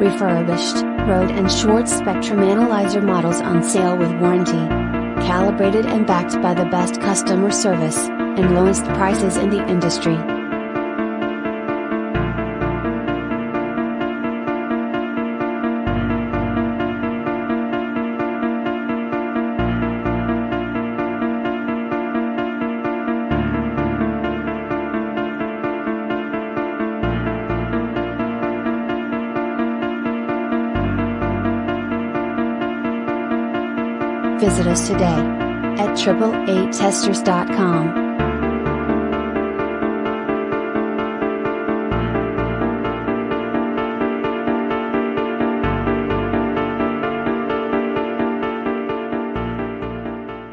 refurbished, Rohde and Schwarz spectrum analyzer models on sale with warranty. Calibrated and backed by the best customer service, and lowest prices in the industry. Visit us today at aaatesters.com.